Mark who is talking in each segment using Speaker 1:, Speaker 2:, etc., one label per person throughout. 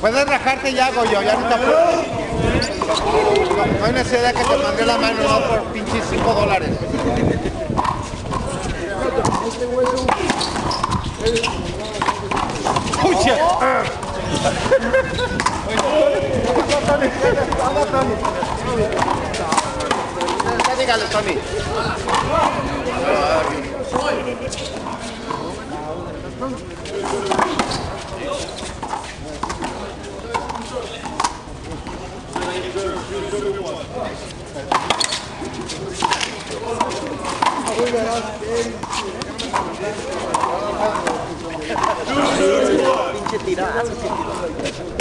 Speaker 1: Puedes rajarte ya, Goyo, ya no te. No, no hay necesidad que te mandé la mano, no por pinches 5 dólares. Dígale, Tony. Pinche tirazo, pinche tirazo.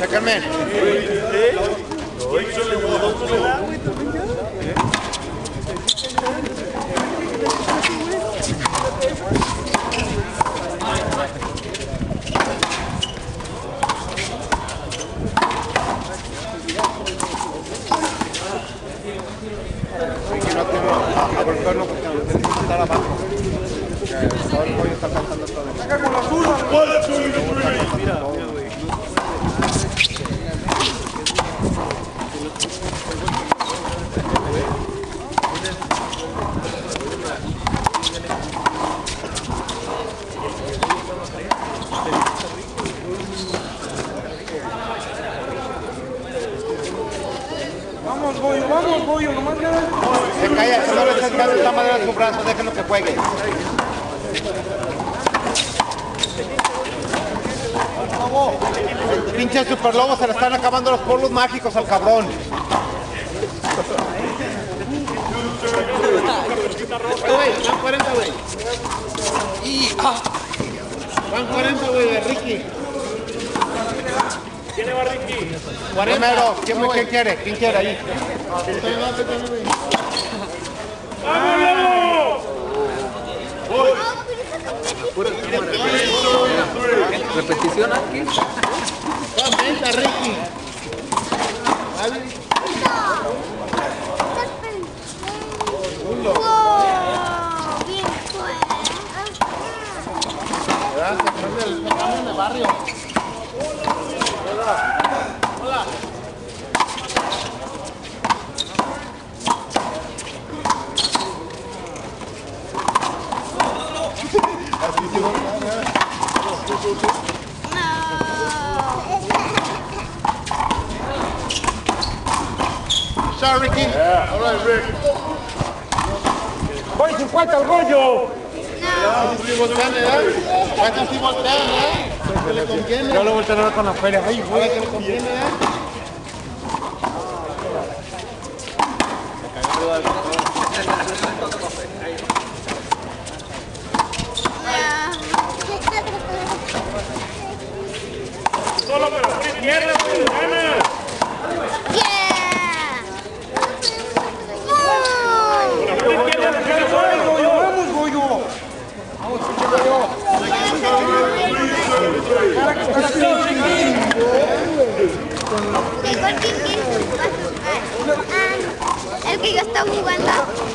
Speaker 1: Sácame. Vamos, Goyo, vamos, Goyo, nomás queda. Se calla, que no le estés dando esta madera a su brazo, déjenlo que juegue. El pinche superlobo se le están acabando los polvos mágicos al cabrón. Van 40, güey. Van 40, güey, de Ricky. ¿Quién va Ricky? Primero, ¿quién, ¿quién quiere? ¿Quién quiere ahí? ¡Vámonos!
Speaker 2: Repetición aquí. Venta,
Speaker 3: Ricky.
Speaker 2: Wow, bien fuerte.
Speaker 3: de barrio.
Speaker 2: Sorry, Ricky. Yeah. All right, Rick.
Speaker 1: Poi 50 al rollo!
Speaker 2: No! Quanti
Speaker 3: si vuol bene, eh? Quanti si vuol bene, eh? Que le
Speaker 1: conviene. Yo lo volteo con la feria. Ay, A ver, que le
Speaker 3: conviene, ¿eh?
Speaker 2: Solo pero por izquierda, güey, gana. Yeah. Por izquierda, le gana, Vamos, güey. Goyo, vamos, Goyo. El que yo.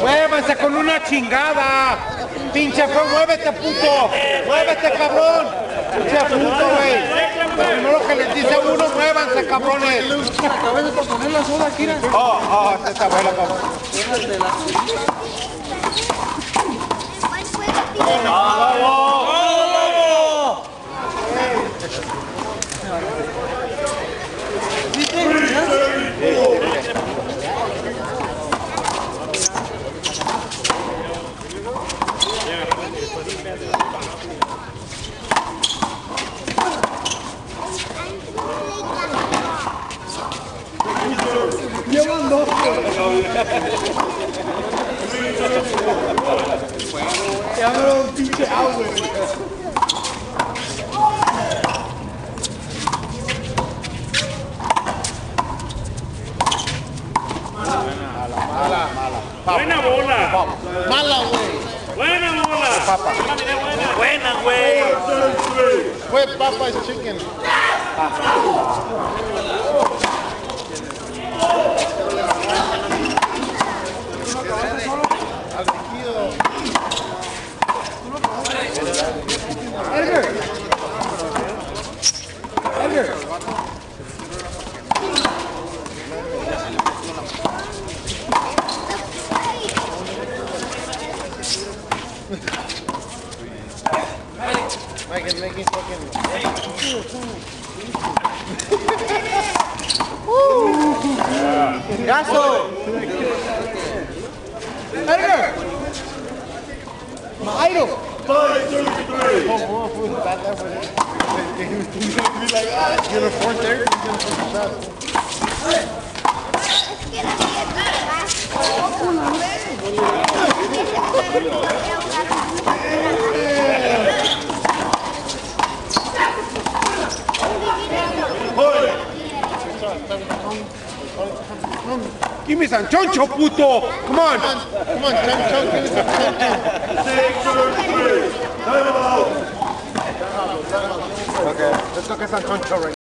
Speaker 1: Muévanse con una chingada. Pinche muévete, puto. Muévete, cabrón. Pinche puto, güey. Lo que les dice uno, muévanse, cabrones. Cabeza para poner la soda, Kira. Oh, oh, esta está buena, cabrón.
Speaker 2: ¿Cuál fue
Speaker 1: Buena bola. Mala,
Speaker 3: güey. Buena
Speaker 1: bola. Papa. Buena, güey. Fue
Speaker 3: Papa's chicken.
Speaker 1: Grasso! Editor! My idol! Five, two, three! Oh, boy, boy, back that way. He's gonna be like, ah, you're the fourth there? He's gonna put the shot.
Speaker 2: It's gonna be a good last one.
Speaker 1: Give me some choncho, puto. Come on. Come on, choncho. Give me some choncho. Okay, let's go get some choncho right